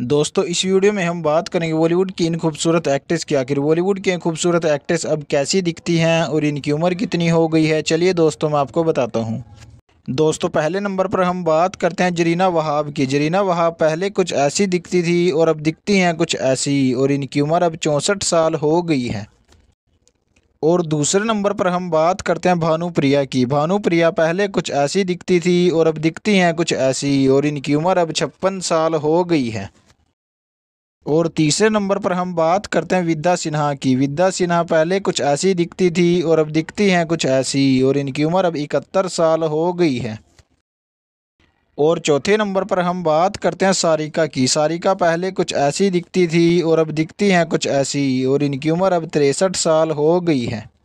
दोस्तों, इस वीडियो में हम बात करेंगे बॉलीवुड की इन खूबसूरत एक्ट्रेस की आखिर। बॉलीवुड की खूबसूरत एक्ट्रेस अब कैसी दिखती हैं और इनकी उम्र कितनी हो गई है? चलिए दोस्तों, मैं आपको बताता हूँ। दोस्तों, पहले नंबर पर हम बात करते हैं जरीना वहाब की। जरीना वहाब पहले कुछ ऐसी दिखती थी और अब दिखती हैं कुछ ऐसी और इनकी उम्र अब चौंसठ साल हो गई है। और दूसरे नंबर पर हम बात करते हैं भानुप्रिया की। भानुप्रिया पहले कुछ ऐसी दिखती थी और अब दिखती हैं कुछ ऐसी और इनकी उम्र अब छप्पन साल हो गई है। और तीसरे नंबर पर हम बात करते हैं विद्या सिन्हा की। विद्या सिन्हा पहले कुछ ऐसी दिखती थी और अब दिखती हैं कुछ ऐसी और इनकी उम्र अब इकहत्तर साल हो गई है। और चौथे नंबर पर हम बात करते हैं सारिका की। सारिका पहले कुछ ऐसी दिखती थी और अब दिखती हैं कुछ ऐसी और इनकी उम्र अब तिरसठ साल हो गई है।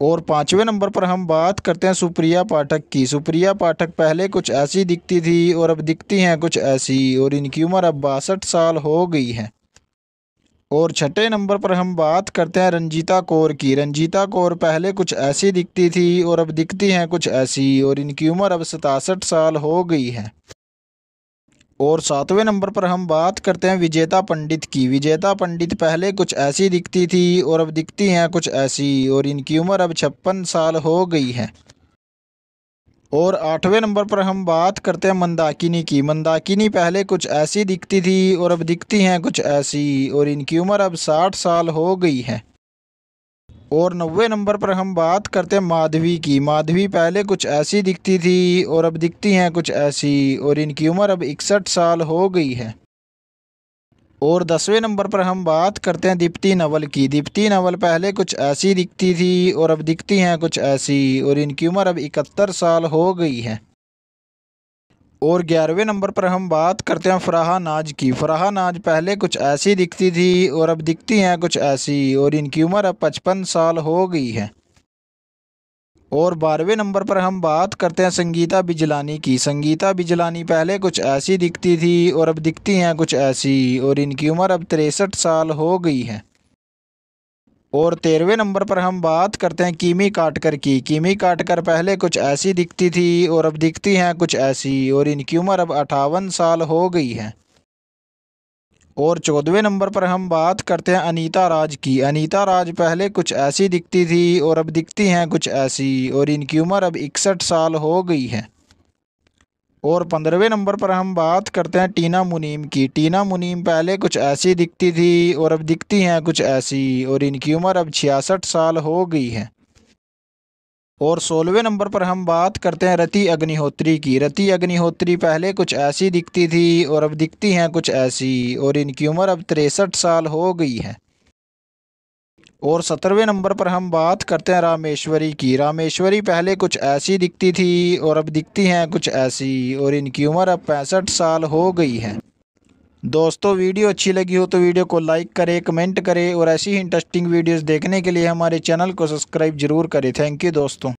और पाँचवें नंबर पर हम बात करते हैं सुप्रिया पाठक की। सुप्रिया पाठक, पहले कुछ ऐसी दिखती थी और अब दिखती हैं कुछ ऐसी और इनकी उम्र अब बासठ साल हो गई है। और छठे नंबर पर हम बात करते हैं रंजीता कौर की। रंजीता कौर, पहले कुछ ऐसी दिखती थी और अब दिखती हैं कुछ ऐसी और इनकी उम्र अब सतासठ साल हो गई है। और सातवें नंबर पर हम बात करते हैं विजेता पंडित की। विजेता पंडित पहले कुछ ऐसी दिखती थी और अब दिखती हैं कुछ ऐसी, और इनकी उम्र अब छप्पन साल हो गई है। और आठवें नंबर पर हम बात करते हैं मंदाकिनी की। मंदाकिनी पहले कुछ ऐसी दिखती थी और अब दिखती हैं कुछ ऐसी, और इनकी उम्र अब साठ साल हो गई है। और नब्बे नंबर पर हम बात करते हैं माधवी की। माधवी पहले कुछ ऐसी दिखती थी और अब दिखती हैं कुछ ऐसी, और इनकी उम्र अब इकसठ साल हो गई है। और दसवें नंबर पर हम बात करते हैं दीप्ति नवल की। दीप्ति नवल पहले कुछ ऐसी दिखती थी और अब दिखती हैं कुछ ऐसी, और इनकी उम्र अब इकहत्तर साल हो गई है। और ग्यारहवें नंबर पर हम बात करते हैं फ़राह नाज की। फ़राह नाज पहले कुछ ऐसी दिखती थी और अब दिखती हैं कुछ ऐसी और इनकी उम्र अब पचपन साल हो गई है। और बारहवें नंबर पर हम बात करते हैं संगीता बिजलानी की। संगीता बिजलानी पहले कुछ ऐसी दिखती थी और अब दिखती हैं कुछ ऐसी और इनकी उम्र अब तिरसठ साल हो गई है। और तेरहवें नंबर पर हम बात करते हैं कीमी काटकर की। कीमी काटकर पहले कुछ ऐसी दिखती थी और अब दिखती हैं कुछ ऐसी और इनकी उम्र अब अठावन साल हो गई है। और चौदहवें नंबर पर हम बात करते हैं अनीता राज की। अनीता राज पहले कुछ ऐसी दिखती थी और अब दिखती हैं कुछ ऐसी और इनकी उम्र अब इकसठ साल हो गई है। और पंद्रहवें नंबर पर हम बात करते हैं टीना मुनीम की। टीना मुनीम पहले कुछ ऐसी दिखती थी और अब दिखती हैं कुछ ऐसी और इनकी उम्र अब छियासठ साल हो गई है। और सोलहवें नंबर पर हम बात करते हैं रति अग्निहोत्री की। रति अग्निहोत्री पहले कुछ ऐसी दिखती थी और अब दिखती हैं कुछ ऐसी और इनकी उम्र अब तिरसठ साल हो गई है। और सत्रहवें नंबर पर हम बात करते हैं रामेश्वरी की। रामेश्वरी पहले कुछ ऐसी दिखती थी और अब दिखती हैं कुछ ऐसी और इनकी उम्र अब पैंसठ साल हो गई है। दोस्तों, वीडियो अच्छी लगी हो तो वीडियो को लाइक करें, कमेंट करें और ऐसी ही इंटरेस्टिंग वीडियोस देखने के लिए हमारे चैनल को सब्सक्राइब ज़रूर करें। थैंक यू दोस्तों।